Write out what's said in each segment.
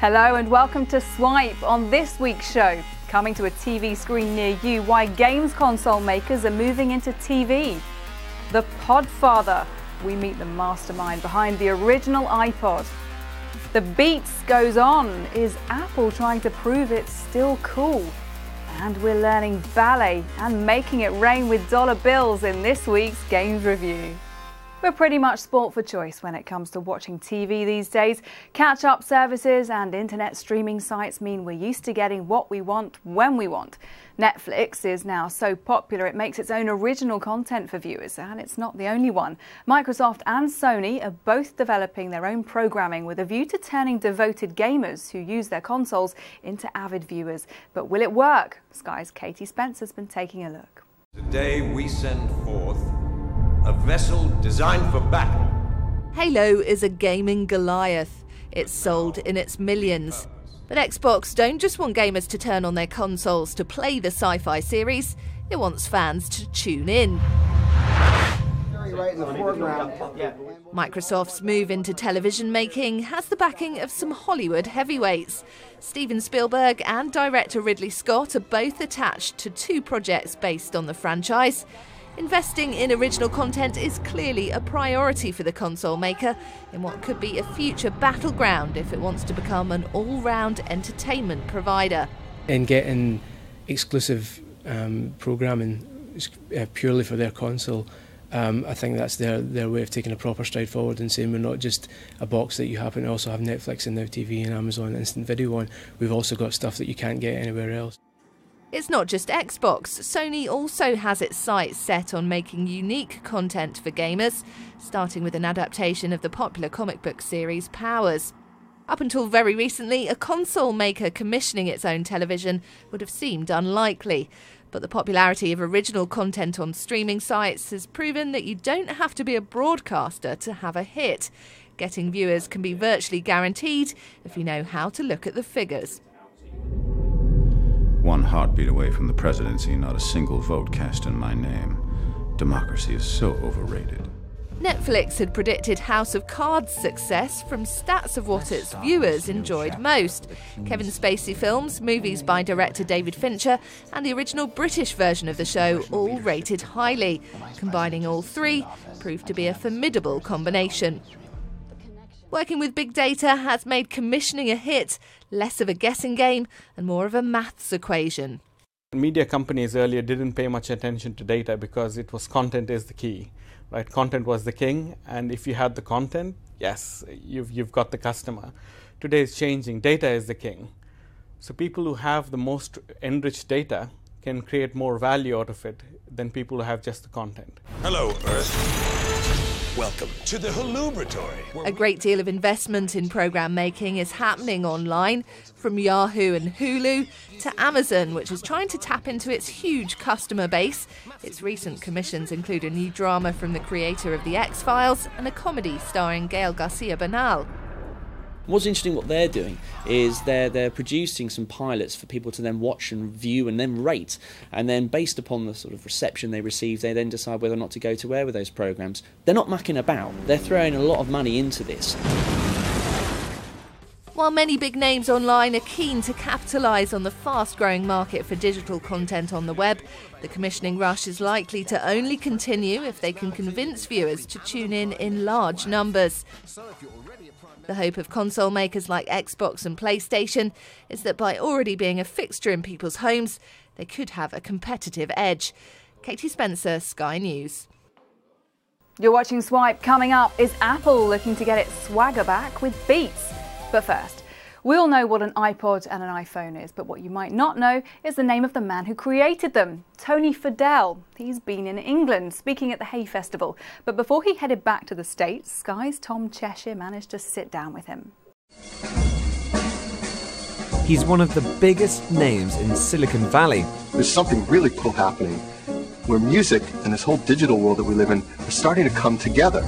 Hello and welcome to Swipe on this week's show. Coming to a TV screen near you, why games console makers are moving into TV. The Podfather, we meet the mastermind behind the original iPod. The Beats goes on, is Apple trying to prove it's still cool? And we're learning ballet and making it rain with dollar bills in this week's Games Review. We're pretty much sport for choice when it comes to watching TV these days. Catch up services and internet streaming sites mean we're used to getting what we want when we want. Netflix is now so popular it makes its own original content for viewers, and it's not the only one. Microsoft and Sony are both developing their own programming with a view to turning devoted gamers who use their consoles into avid viewers. But will it work? Sky's Katie Spencer's been taking a look. Today we send forth a vessel designed for battle. Halo is a gaming Goliath. It's sold in its millions. But Xbox don't just want gamers to turn on their consoles to play the sci fi series, it wants fans to tune in. Microsoft's move into television making has the backing of some Hollywood heavyweights. Steven Spielberg and director Ridley Scott are both attached to two projects based on the franchise. Investing in original content is clearly a priority for the console maker in what could be a future battleground if it wants to become an all round entertainment provider. And getting exclusive um, programming uh, purely for their console. Um, I think that's their, their way of taking a proper stride forward and saying we're not just a box that you happen to also have Netflix and Now TV and Amazon Instant Video on. We've also got stuff that you can't get anywhere else. It's not just Xbox. Sony also has its sights set on making unique content for gamers, starting with an adaptation of the popular comic book series Powers. Up until very recently, a console maker commissioning its own television would have seemed unlikely. But the popularity of original content on streaming sites has proven that you don't have to be a broadcaster to have a hit. Getting viewers can be virtually guaranteed if you know how to look at the figures one heartbeat away from the presidency, not a single vote cast in my name. Democracy is so overrated. Netflix had predicted House of Cards' success from stats of what its viewers enjoyed most. Kevin Spacey films, movies by director David Fincher, and the original British version of the show all rated highly. Combining all three proved to be a formidable combination. Working with big data has made commissioning a hit less of a guessing game and more of a maths equation. Media companies earlier didn't pay much attention to data because it was content is the key, right? Content was the king, and if you had the content, yes, you've, you've got the customer. Today is changing, data is the king. So people who have the most enriched data can create more value out of it than people who have just the content. Hello, Earth. Welcome to the Hulubratory. A great deal of investment in program making is happening online, from Yahoo and Hulu to Amazon, which is trying to tap into its huge customer base. Its recent commissions include a new drama from the creator of The X Files and a comedy starring Gael Garcia Bernal. What's interesting what they're doing is they're they're producing some pilots for people to then watch and view and then rate, and then based upon the sort of reception they receive, they then decide whether or not to go to air with those programs. They're not mucking about. They're throwing a lot of money into this. While many big names online are keen to capitalise on the fast growing market for digital content on the web, the commissioning rush is likely to only continue if they can convince viewers to tune in in large numbers. The hope of console makers like Xbox and PlayStation is that by already being a fixture in people's homes, they could have a competitive edge. Katie Spencer, Sky News. You're watching Swipe. Coming up, is Apple looking to get its swagger back with Beats? But first, we all know what an iPod and an iPhone is, but what you might not know is the name of the man who created them, Tony Fadell. He's been in England speaking at the Hay Festival, but before he headed back to the States, Sky's Tom Cheshire managed to sit down with him. He's one of the biggest names in Silicon Valley. There's something really cool happening where music and this whole digital world that we live in are starting to come together.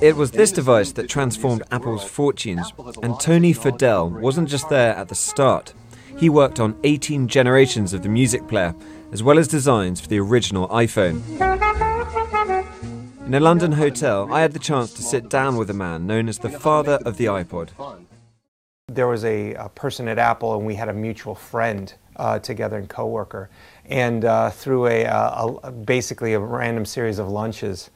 It was this device that transformed Apple's fortunes, and Tony Fadell wasn't just there at the start. He worked on 18 generations of the music player, as well as designs for the original iPhone. In a London hotel, I had the chance to sit down with a man known as the father of the iPod. There was a, a person at Apple, and we had a mutual friend uh, together and coworker, and uh, through a, a, basically a random series of lunches,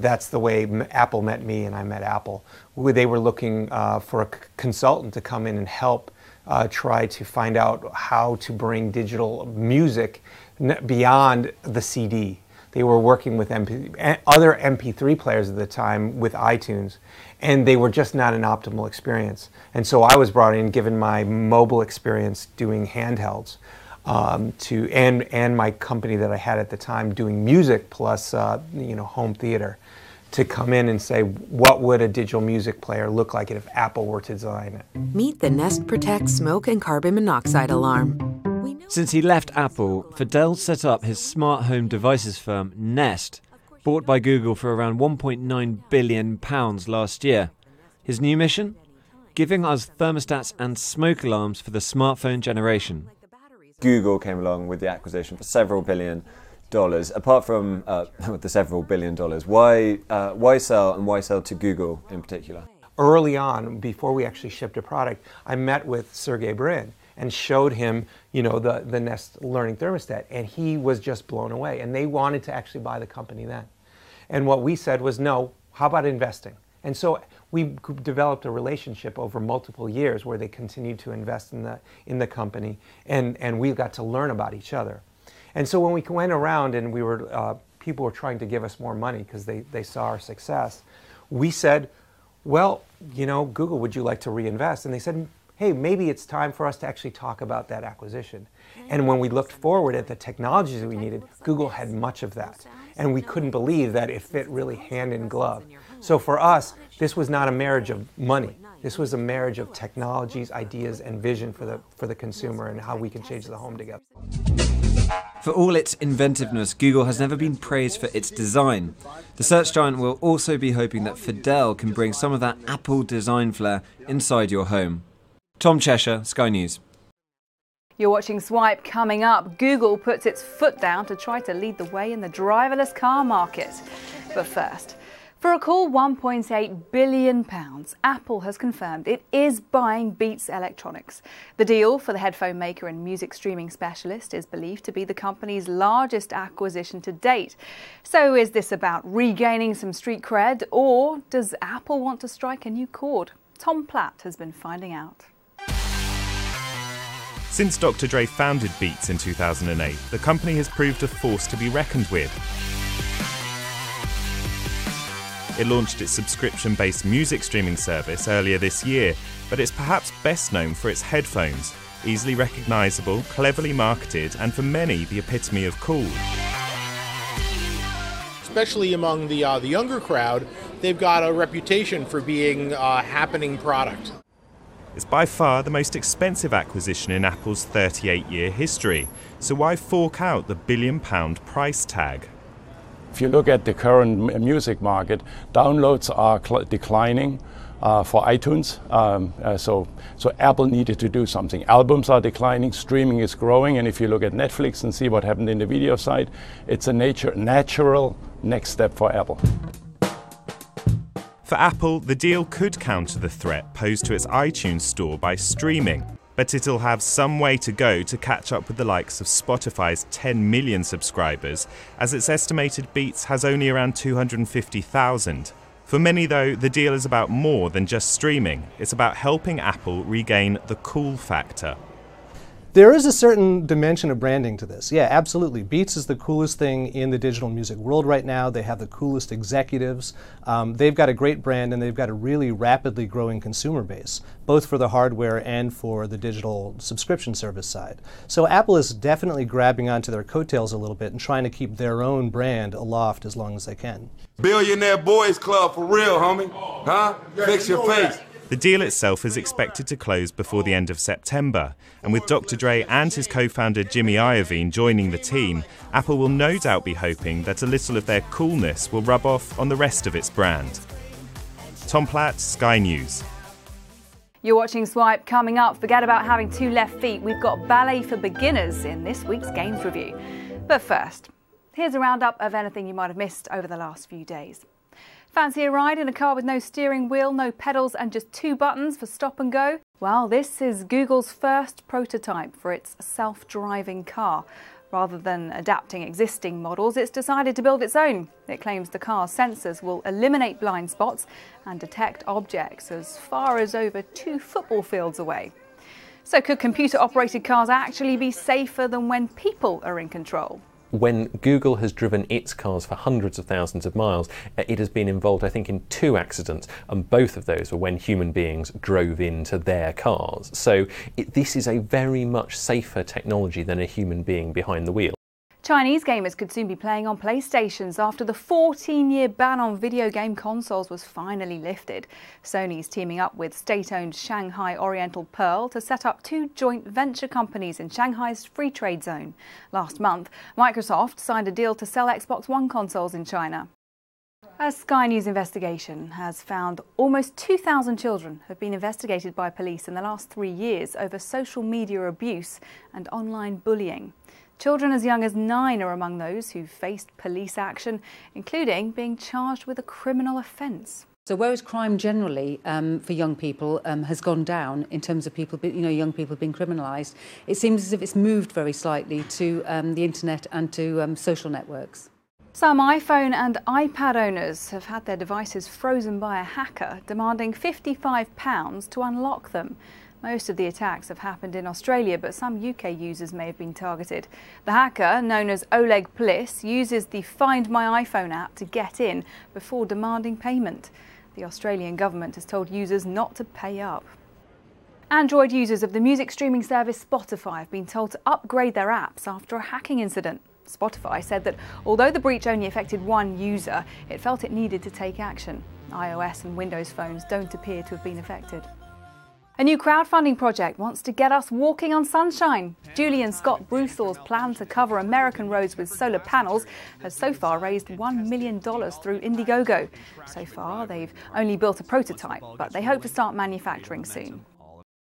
that's the way Apple met me, and I met Apple. They were looking uh, for a consultant to come in and help uh, try to find out how to bring digital music beyond the CD. They were working with MP, other MP3 players at the time with iTunes, and they were just not an optimal experience. And so I was brought in, given my mobile experience doing handhelds, um, to and and my company that I had at the time doing music plus uh, you know home theater, to come in and say what would a digital music player look like if Apple were to design it. Meet the Nest Protect smoke and carbon monoxide alarm. Since he left Apple, Fadell set up his smart home devices firm Nest, bought by Google for around 1.9 billion pounds last year. His new mission? Giving us thermostats and smoke alarms for the smartphone generation. Google came along with the acquisition for several billion dollars. Apart from uh, the several billion dollars, why uh, why sell and why sell to Google in particular? Early on, before we actually shipped a product, I met with Sergey Brin and showed him, you know, the, the Nest Learning Thermostat. And he was just blown away. And they wanted to actually buy the company then. And what we said was, no, how about investing? And so we developed a relationship over multiple years where they continued to invest in the, in the company. And, and we got to learn about each other. And so when we went around and we were, uh, people were trying to give us more money because they, they saw our success, we said, well, you know, Google, would you like to reinvest? And they said, hey, maybe it's time for us to actually talk about that acquisition. And when we looked forward at the technologies that we needed, Google had much of that. And we couldn't believe that it fit really hand in glove. So for us, this was not a marriage of money. This was a marriage of technologies, ideas, and vision for the, for the consumer and how we can change the home together. For all its inventiveness, Google has never been praised for its design. The search giant will also be hoping that Fadell can bring some of that Apple design flair inside your home. Tom Cheshire, Sky News. You're watching Swipe coming up. Google puts its foot down to try to lead the way in the driverless car market. But first, for a cool £1.8 billion, Apple has confirmed it is buying Beats Electronics. The deal for the headphone maker and music streaming specialist is believed to be the company's largest acquisition to date. So is this about regaining some street cred, or does Apple want to strike a new chord? Tom Platt has been finding out. Since Dr. Dre founded Beats in 2008, the company has proved a force to be reckoned with. It launched its subscription based music streaming service earlier this year, but it's perhaps best known for its headphones, easily recognisable, cleverly marketed, and for many the epitome of cool. Especially among the, uh, the younger crowd, they've got a reputation for being a happening product. It's by far the most expensive acquisition in Apple's 38 year history, so why fork out the billion pound price tag? If you look at the current music market, downloads are declining. Uh, for iTunes, um, uh, so so Apple needed to do something. Albums are declining, streaming is growing, and if you look at Netflix and see what happened in the video side, it's a nature natural next step for Apple. For Apple, the deal could counter the threat posed to its iTunes store by streaming, but it'll have some way to go to catch up with the likes of Spotify's 10 million subscribers, as its estimated Beats has only around 250,000. For many, though, the deal is about more than just streaming. It's about helping Apple regain the cool factor. There is a certain dimension of branding to this. Yeah, absolutely. Beats is the coolest thing in the digital music world right now. They have the coolest executives. Um, they've got a great brand and they've got a really rapidly growing consumer base, both for the hardware and for the digital subscription service side. So Apple is definitely grabbing onto their coattails a little bit and trying to keep their own brand aloft as long as they can. Billionaire Boys Club for real, homie. Huh? Fix your face. The deal itself is expected to close before the end of September, and with Dr. Dre and his co founder Jimmy Iovine joining the team, Apple will no doubt be hoping that a little of their coolness will rub off on the rest of its brand. Tom Platt, Sky News. You're watching Swipe coming up. Forget about having two left feet. We've got ballet for beginners in this week's Games Review. But first, here's a roundup of anything you might have missed over the last few days. Fancy a ride in a car with no steering wheel, no pedals, and just two buttons for stop and go? Well, this is Google's first prototype for its self driving car. Rather than adapting existing models, it's decided to build its own. It claims the car's sensors will eliminate blind spots and detect objects as far as over two football fields away. So, could computer operated cars actually be safer than when people are in control? When Google has driven its cars for hundreds of thousands of miles, uh, it has been involved, I think, in two accidents, and both of those were when human beings drove into their cars. So it, this is a very much safer technology than a human being behind the wheel. Chinese gamers could soon be playing on PlayStations after the 14 year ban on video game consoles was finally lifted. Sony's teaming up with state owned Shanghai Oriental Pearl to set up two joint venture companies in Shanghai's free trade zone. Last month, Microsoft signed a deal to sell Xbox One consoles in China. A Sky News investigation has found almost 2,000 children have been investigated by police in the last three years over social media abuse and online bullying. Children as young as nine are among those who faced police action, including being charged with a criminal offence. So whereas crime generally um, for young people um, has gone down in terms of people, you know, young people being criminalised, it seems as if it's moved very slightly to um, the internet and to um, social networks. Some iPhone and iPad owners have had their devices frozen by a hacker, demanding £55 to unlock them. Most of the attacks have happened in Australia, but some UK users may have been targeted. The hacker, known as Oleg Pliss, uses the Find My iPhone app to get in before demanding payment. The Australian government has told users not to pay up. Android users of the music streaming service Spotify have been told to upgrade their apps after a hacking incident. Spotify said that although the breach only affected one user, it felt it needed to take action. iOS and Windows phones don't appear to have been affected. A new crowdfunding project wants to get us walking on sunshine. Julie and Scott Brusaw's plan to cover American roads with solar panels has so far raised $1 million through Indiegogo. So far, they've only built a prototype, but they hope to start manufacturing soon.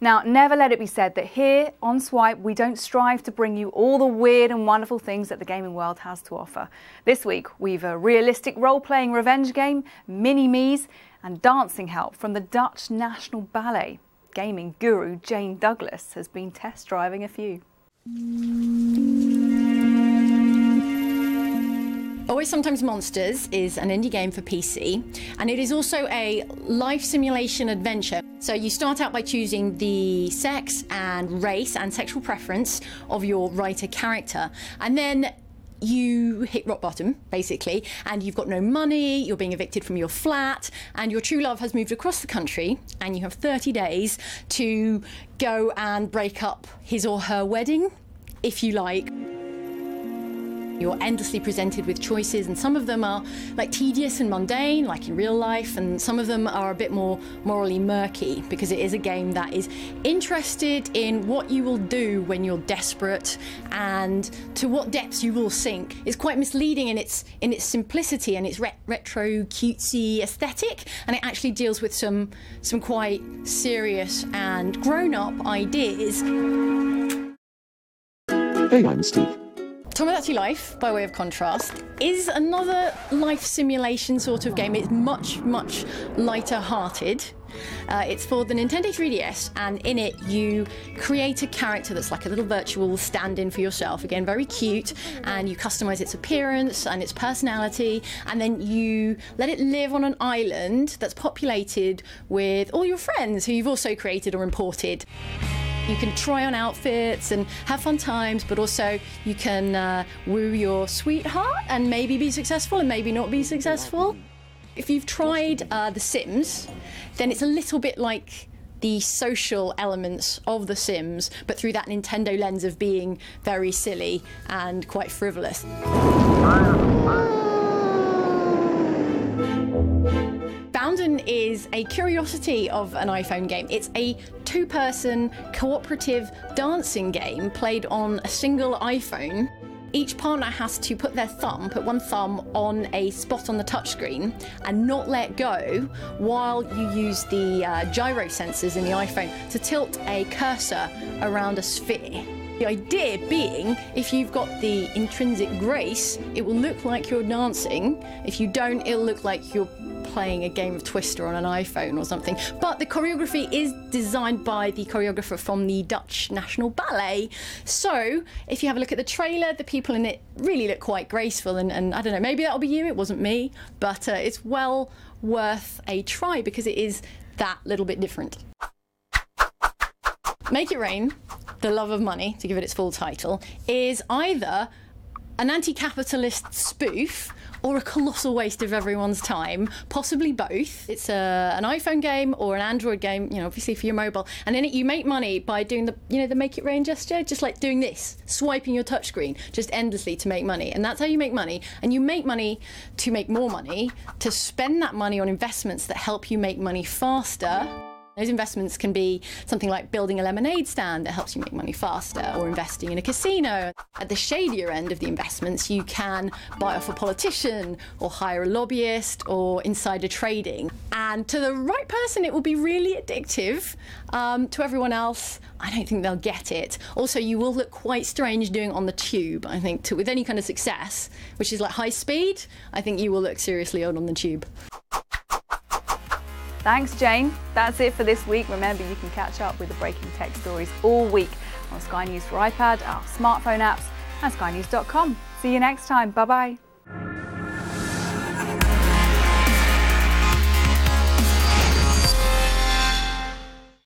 Now, never let it be said that here on Swipe, we don't strive to bring you all the weird and wonderful things that the gaming world has to offer. This week, we've a realistic role playing revenge game, mini me's, and dancing help from the Dutch National Ballet gaming guru Jane Douglas has been test driving a few. Always Sometimes Monsters is an indie game for PC, and it is also a life simulation adventure. So you start out by choosing the sex and race and sexual preference of your writer character, and then you hit rock bottom, basically, and you've got no money, you're being evicted from your flat, and your true love has moved across the country, and you have 30 days to go and break up his or her wedding, if you like. You're endlessly presented with choices, and some of them are like tedious and mundane, like in real life, and some of them are a bit more morally murky because it is a game that is interested in what you will do when you're desperate and to what depths you will sink. It's quite misleading in its in its simplicity and its re- retro cutesy aesthetic, and it actually deals with some some quite serious and grown-up ideas. Hey, I'm Steve. Tomodachi Life, by way of contrast, is another life simulation sort of game. It's much, much lighter hearted. Uh, it's for the Nintendo 3DS, and in it, you create a character that's like a little virtual stand in for yourself. Again, very cute, and you customize its appearance and its personality, and then you let it live on an island that's populated with all your friends who you've also created or imported. You can try on outfits and have fun times, but also you can uh, woo your sweetheart and maybe be successful and maybe not be successful. If you've tried uh, The Sims, then it's a little bit like the social elements of The Sims, but through that Nintendo lens of being very silly and quite frivolous. Bounden is a curiosity of an iPhone game. It's a two person cooperative dancing game played on a single iPhone. Each partner has to put their thumb, put one thumb on a spot on the touchscreen and not let go while you use the uh, gyro sensors in the iPhone to tilt a cursor around a sphere. The idea being, if you've got the intrinsic grace, it will look like you're dancing. If you don't, it'll look like you're playing a game of Twister on an iPhone or something. But the choreography is designed by the choreographer from the Dutch National Ballet. So if you have a look at the trailer, the people in it really look quite graceful. And, and I don't know, maybe that'll be you. It wasn't me. But uh, it's well worth a try because it is that little bit different. Make It Rain, The Love of Money, to give it its full title, is either an anti capitalist spoof or a colossal waste of everyone's time, possibly both. It's a, an iPhone game or an Android game, you know, obviously for your mobile. And in it, you make money by doing the, you know, the make it rain gesture, just like doing this, swiping your touchscreen just endlessly to make money. And that's how you make money. And you make money to make more money, to spend that money on investments that help you make money faster. Those investments can be something like building a lemonade stand that helps you make money faster, or investing in a casino. At the shadier end of the investments, you can buy off a politician, or hire a lobbyist, or insider trading. And to the right person, it will be really addictive. Um, to everyone else, I don't think they'll get it. Also, you will look quite strange doing it on the tube, I think, to, with any kind of success, which is like high speed, I think you will look seriously old on the tube. Thanks, Jane. That's it for this week. Remember, you can catch up with the breaking tech stories all week on Sky News for iPad, our smartphone apps, and skynews.com. See you next time. Bye bye.